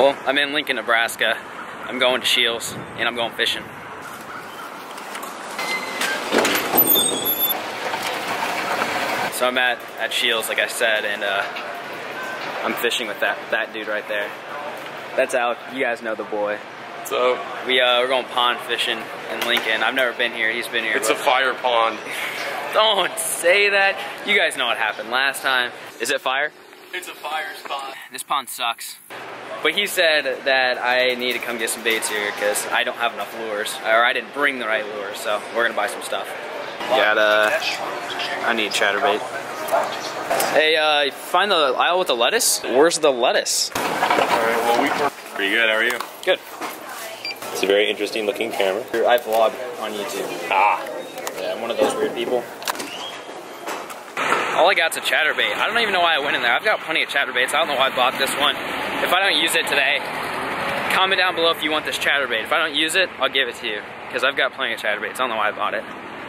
Well, I'm in Lincoln, Nebraska. I'm going to Scheels and I'm going fishing. So I'm at, at Scheels, like I said, and uh, I'm fishing with that, that dude right there. That's Alec. You guys know the boy. So We, uh, we're going pond fishing in Lincoln. I've never been here. He's been here. it's a fire pond. Don't say that. You guys know what happened last time. Is it fire? It's a fire spot. This pond sucks. But he said that I need to come get some baits here because I don't have enough lures, or I didn't bring the right lures, so we're gonna buy some stuff. Got uh, I need chatterbait. Hey, uh, find the aisle with the lettuce. Where's the lettuce? All right. Well, we pretty good. How are you? Good. It's a very interesting looking camera. I vlog on YouTube. Ah. Yeah, I'm one of those weird people. All I got's a chatterbait. I don't even know why I went in there. I've got plenty of chatterbaits. I don't know why I bought this one. If I don't use it today, comment down below if you want this chatterbait. If I don't use it, I'll give it to you. Because I've got plenty of chatterbaits. I don't know why I bought it.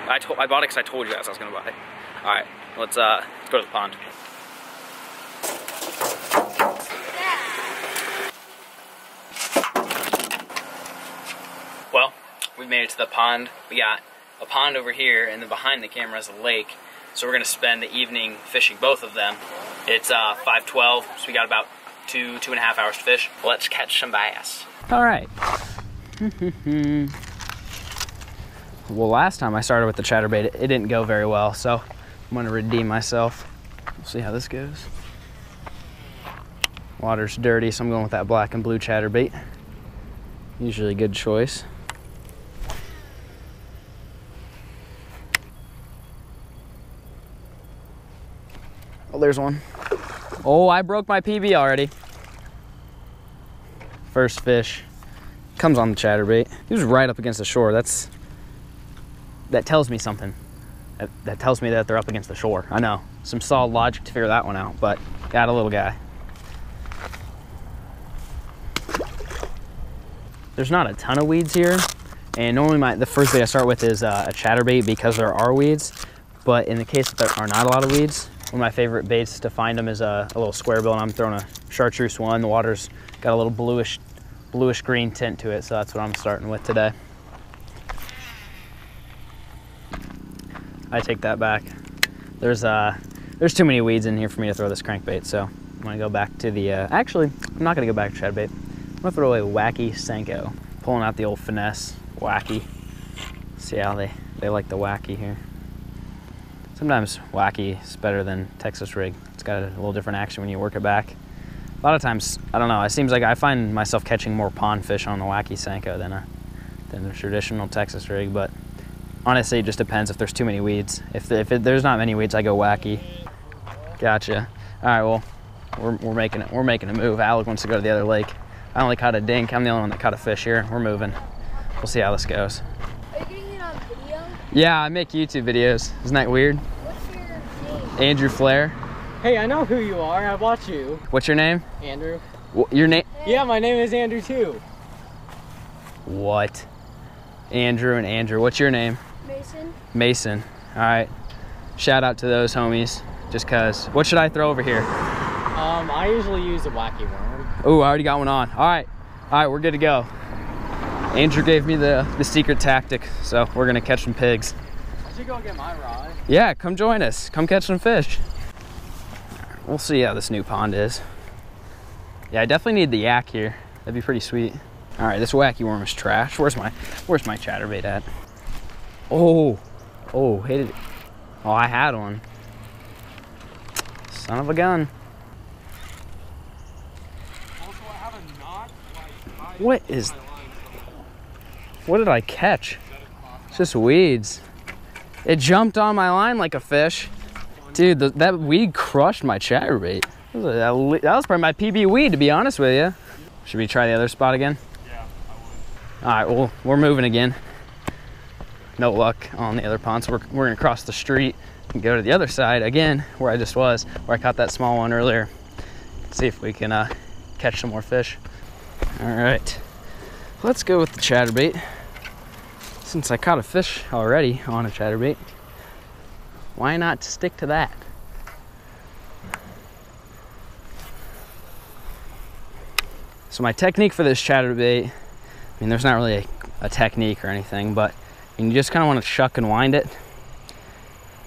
I, to I bought it because I told you guys I was going to buy it. Alright, let's, uh, let's go to the pond. Well, we made it to the pond. We got a pond over here, and then behind the camera is a lake. So we're gonna spend the evening fishing both of them. It's uh, 5:12, so we got about two two and a half hours to fish. Let's catch some bass. All right. well, last time I started with the chatterbait, it, it didn't go very well, so I'm gonna redeem myself. We'll see how this goes. Water's dirty, so I'm going with that black and blue chatterbait. Usually a good choice. Oh, there's one. Oh, I broke my PB already. First fish. Comes on the chatterbait. He was right up against the shore. That's that tells me something. That, that tells me that they're up against the shore. I know. Some solid logic to figure that one out, but got a little guy. There's not a ton of weeds here, and normally my the first bait I start with is uh, a chatterbait because there are weeds. But in the case that there are not a lot of weeds, one of my favorite baits to find them is a, a little square bill, and I'm throwing a chartreuse one. The water's got a little bluish, bluish green tint to it, so that's what I'm starting with today. I take that back. There's uh, there's too many weeds in here for me to throw this crankbait, so I'm gonna go back to the. Uh, actually, I'm not gonna go back to chatterbait. I'm gonna throw a wacky senko, pulling out the old finesse wacky. See how they they like the wacky here. Sometimes wacky is better than Texas rig. It's got a little different action when you work it back. A lot of times, I don't know. It seems like I find myself catching more pond fish on the wacky senko than a than the traditional Texas rig, but honestly, it just depends if there's too many weeds. If, if it, there's not many weeds, I go wacky. Gotcha. All right, well, we're, we're making it. We're making a move. Alec wants to go to the other lake. I only caught a dink. I'm the only one that caught a fish here. We're moving. We'll see how this goes. Are you getting it on video? Yeah, I make YouTube videos. Isn't that weird? What's your name? Andrew Flair. Hey, I know who you are. I watch you, What's your name? Andrew. Wh- Your name? Yeah, my name is Andrew too. What? Andrew and Andrew. What's your name? Mason? Mason. All right. Shout out to those homies. Just cause. What should I throw over here? Um, I usually use a wacky worm. Oh, I already got one on. All right. All right, we're good to go. Andrew gave me the, the secret tactic, so we're gonna catch some pigs. Should go get my rod. Yeah, come join us. Come catch some fish. We'll see how this new pond is. Yeah, I definitely need the yak here. That'd be pretty sweet. All right, this wacky worm is trash. Where's my Where's my chatterbait at? Oh, oh, hit it. Oh, I had one. Son of a gun. What is? What did I catch? It's just weeds. It jumped on my line like a fish. Dude, the, that weed crushed my chatterbait. That was, a- that was probably my PB weed, to be honest with you. Should we try the other spot again? Yeah, I would. All right, well, we're moving again. No luck on the other pond, so we're, we're gonna cross the street and go to the other side again, where I just was, where I caught that small one earlier. See if we can uh, catch some more fish. All right, let's go with the chatterbait. Since I caught a fish already on a chatterbait, why not stick to that? So my technique for this chatterbait, I mean, there's not really a, a technique or anything, but you just kind of want to shuck and wind it.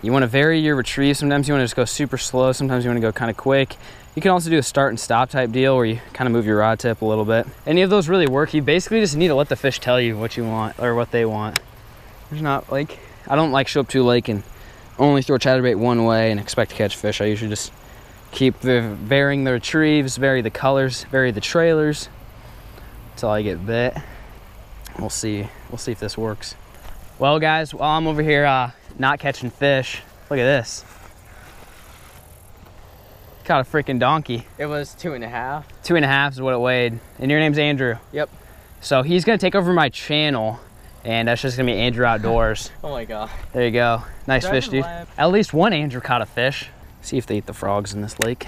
You want to vary your retrieve. Sometimes you want to just go super slow. Sometimes you want to go kind of quick. You can also do a start and stop type deal where you kind of move your rod tip a little bit. Any of those really work. You basically just need to let the fish tell you what you want or what they want. There's not like, I don't like show up to a lake and only throw chatterbait one way and expect to catch fish. I usually just keep varying the retrieves, vary the colors, vary the trailers until I get bit. We'll see. We'll see if this works. Well, guys, while I'm over here uh, not catching fish, look at this. Caught a freaking donkey. It was two and a half. Two and a half is what it weighed. And your name's Andrew. Yep. So he's gonna take over my channel and that's just gonna be Andrew Outdoors. oh my God. There you go. Nice fish, dude. At least one Andrew caught a fish. See if they eat the frogs in this lake.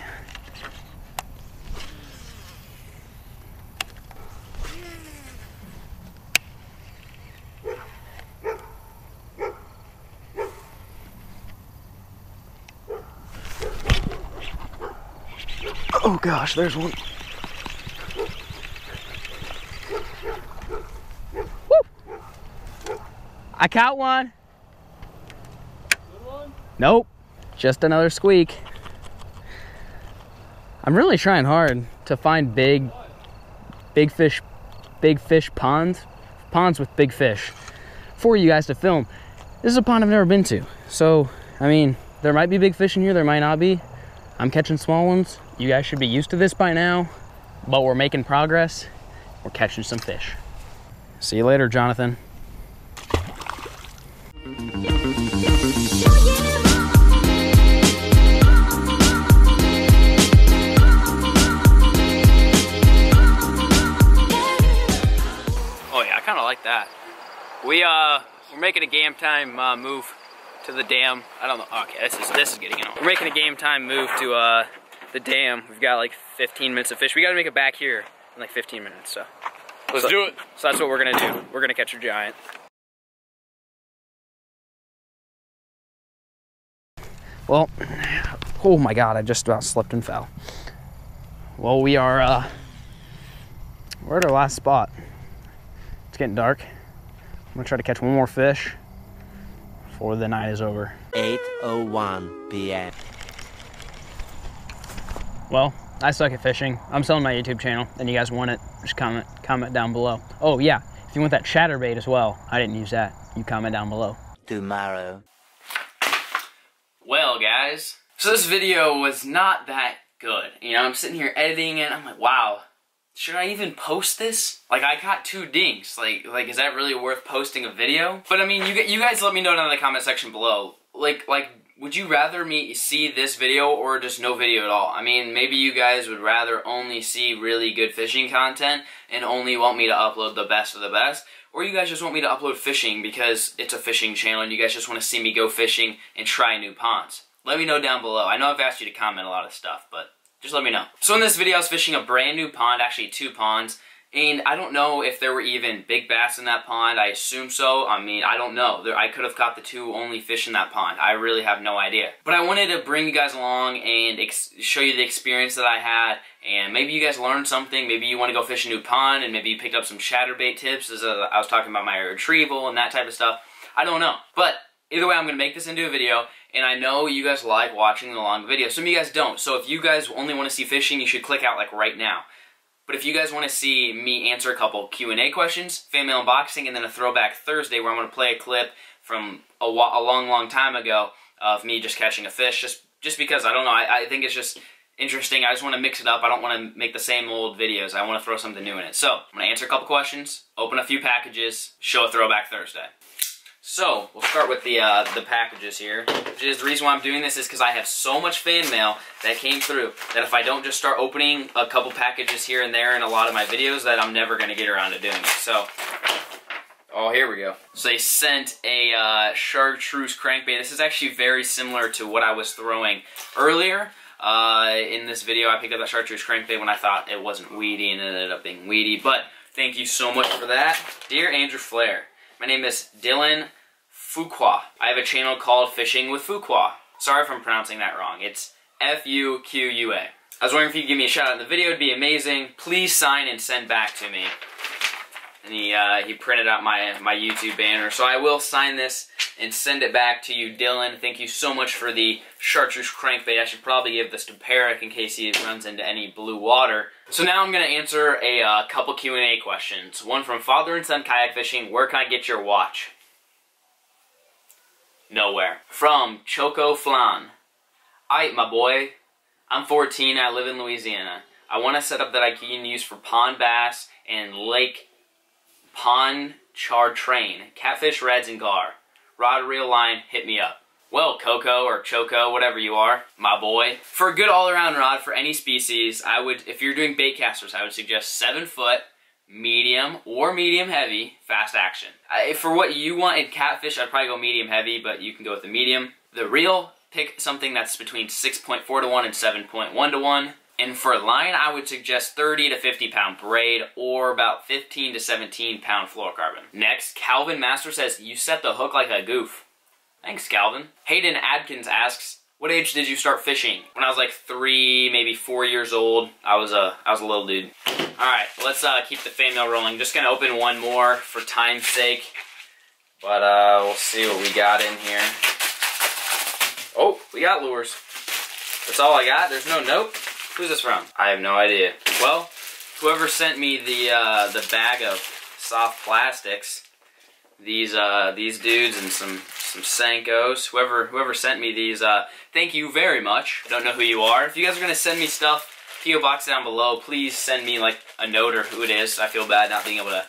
Oh gosh, there's one. Woo! I caught one. one. Nope, just another squeak. I'm really trying hard to find big, big fish, big fish ponds, ponds with big fish for you guys to film. This is a pond I've never been to. So, I mean, there might be big fish in here, there might not be. I'm catching small ones. You guys should be used to this by now, but we're making progress. We're catching some fish. See you later, Jonathan. Oh yeah, I kind of like that. We uh, we're making a game time uh, move to the dam. I don't know. Okay, this is this is getting in. We're making a game time move to uh, the dam. We've got like 15 minutes of fish. We got to make it back here in like 15 minutes. So Let's so, do it. So that's what we're gonna do. We're gonna catch a giant. Well, oh my God! I just about slipped and fell. Well, we are uh, we're at our last spot. It's getting dark. I'm gonna try to catch one more fish before the night is over. 8.01 p.m. Well, I suck at fishing. I'm selling my YouTube channel, and you guys want it, just comment comment down below. Oh yeah, if you want that chatterbait as well, I didn't use that. You comment down below. Tomorrow. Well, guys, so this video was not that good. You know, I'm sitting here editing it. I'm like, wow, should I even post this? Like, I got two dinks. Like, like, is that really worth posting a video? But I mean, you you guys let me know down in the comment section below. Like, like, would you rather me see this video or just no video at all? I mean, maybe you guys would rather only see really good fishing content and only want me to upload the best of the best. Or you guys just want me to upload fishing because it's a fishing channel and you guys just want to see me go fishing and try new ponds. Let me know down below. I know I've asked you to comment a lot of stuff, but just let me know. So in this video, I was fishing a brand new pond, actually two ponds, and I don't know if there were even big bass in that pond. I assume so. I mean, I don't know. There, I could have caught the two only fish in that pond. I really have no idea. But I wanted to bring you guys along and show you the experience that I had. And maybe you guys learned something. Maybe you want to go fish a new pond and maybe you picked up some chatterbait tips as uh, I was talking about my retrieval and that type of stuff. I don't know. But either way, I'm going to make this into a video. And I know you guys like watching the long videos. Some of you guys don't. So if you guys only want to see fishing, you should click out like right now. But if you guys want to see me answer a couple Q&A questions, fan mail unboxing, and then a throwback Thursday where I'm going to play a clip from a, a, long, long time ago of me just catching a fish, just just because, I don't know, I, I think it's just interesting. I just want to mix it up. I don't want to make the same old videos. I want to throw something new in it. So, I'm going to answer a couple questions, open a few packages, show a throwback Thursday. So, we'll start with the uh, the packages here. Which is the reason why I'm doing this is because I have so much fan mail that came through that if I don't just start opening a couple packages here and there in a lot of my videos, that I'm never going to get around to doing it. So, oh, here we go. So they sent a uh, chartreuse crankbait. This is actually very similar to what I was throwing earlier. Uh, in this video, I picked up that chartreuse crankbait when I thought it wasn't weedy and it ended up being weedy. But thank you so much for that. Dear Andrew Flair, my name is Dylan Fuqua. I have a channel called Fishing with Fuqua. Sorry if I'm pronouncing that wrong. It's F-U-Q-U-A. I was wondering if you could give me a shout out in the video. It'd be amazing. Please sign and send back to me. And he uh, he printed out my my YouTube banner, so I will sign this and send it back to you, Dylan. Thank you so much for the chartreuse crankbait. I should probably give this to Perrick in case he runs into any blue water. So now I'm gonna answer a uh, couple Q and A questions. One from Father and Son Kayak Fishing. Where can I get your watch? Nowhere. From Choco Flan. Aight, my boy. I'm 14. I live in Louisiana. I want a setup that I can use for pond bass and lake pond char train, catfish, reds, and gar. Rod, reel, line, hit me up. Well, Coco or Choco, whatever you are, my boy. For a good all-around rod for any species, I would, if you're doing bait casters, I would suggest seven foot, medium or medium heavy, fast action. I, for what you want in catfish, I'd probably go medium heavy, but you can go with the medium. The reel, pick something that's between 6.4 to 1 and 7.1 to 1. And for line, I would suggest 30 to 50 pound braid or about 15 to 17 pound fluorocarbon. Next, Calvin Master says, you set the hook like a goof. Thanks, Calvin. Hayden Adkins asks, what age did you start fishing? When I was like three, maybe four years old. I was a, I was a little dude. All right, let's uh, keep the fan mail rolling. Just gonna open one more for time's sake. But uh, we'll see what we got in here. Oh, we got lures. That's all I got. There's no note. Who's this from? I have no idea. Well, whoever sent me the uh, the bag of soft plastics, these uh, these dudes and some some Senkos, whoever whoever sent me these, uh, thank you very much. I don't know who you are. If you guys are gonna send me stuff, PO box down below. Please send me like a note or who it is. I feel bad not being able to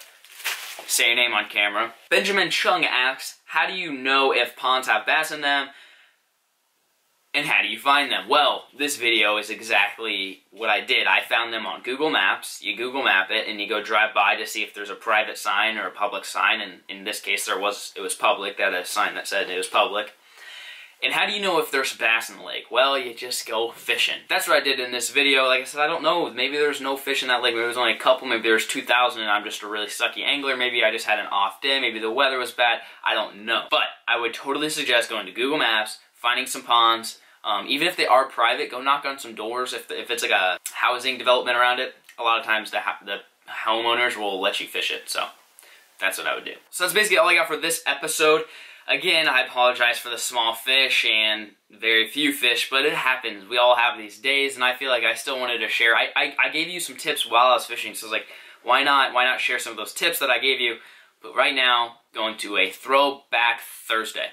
say your name on camera. Benjamin Chung asks, how do you know if ponds have bass in them? And how do you find them? Well, this video is exactly what I did. I found them on Google Maps. You Google Map it and you go drive by to see if there's a private sign or a public sign. And in this case, there was it was public. That a sign that said it was public. And how do you know if there's bass in the lake? Well, you just go fishing. That's what I did in this video. Like I said, I don't know. Maybe there's no fish in that lake. Maybe there's only a couple. Maybe there's 2,000 and I'm just a really sucky angler. Maybe I just had an off day. Maybe the weather was bad. I don't know. But I would totally suggest going to Google Maps, finding some ponds, um, even if they are private, go knock on some doors. If, if it's like a housing development around it, a lot of times the, the homeowners will let you fish it. So that's what I would do. So that's basically all I got for this episode. Again, I apologize for the small fish and very few fish, but it happens. We all have these days, and I feel like I still wanted to share. I, I, I gave you some tips while I was fishing, so I was like, why not? Why not share some of those tips that I gave you? But right now, going to a Throwback Thursday.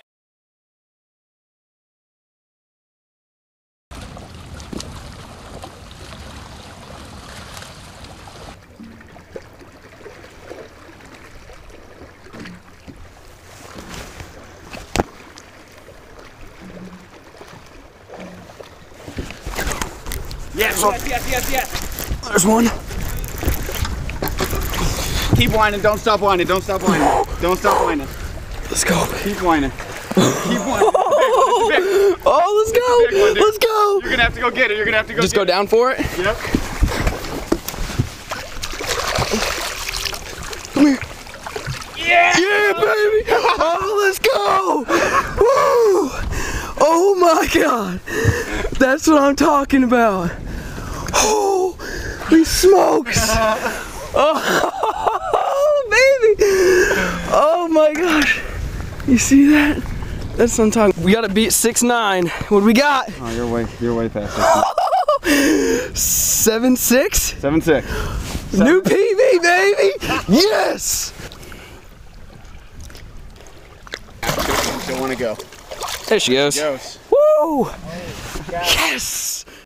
Yes, yes, yes, yes, yes. There's one. Keep whining. Don't stop whining. Don't stop whining. Don't stop whining. Let's go. Keep whining. Keep whining. It's big. It's big. Oh, let's big one, go. Let's go. You're gonna have to go get it. You're gonna have to go. Just go down for it. It. Yep. Come here. Yeah. Yeah, baby. Oh, let's go. Woo. Oh my God. That's what I'm talking about. Oh, Holy smokes. Oh, baby. Oh my gosh. You see that? That's what I'm. We gotta beat six nine. What do we got? Oh, you're way, you're way past it. Seven six. Seven six. New PB, baby. Yes. Don't want to go. There she goes. Goes. Woo! Yes!